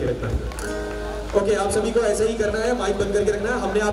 करके रखना है। ओके okay, आप सभी को ऐसे ही करना है माइक बंद करके रखना है। हमने आप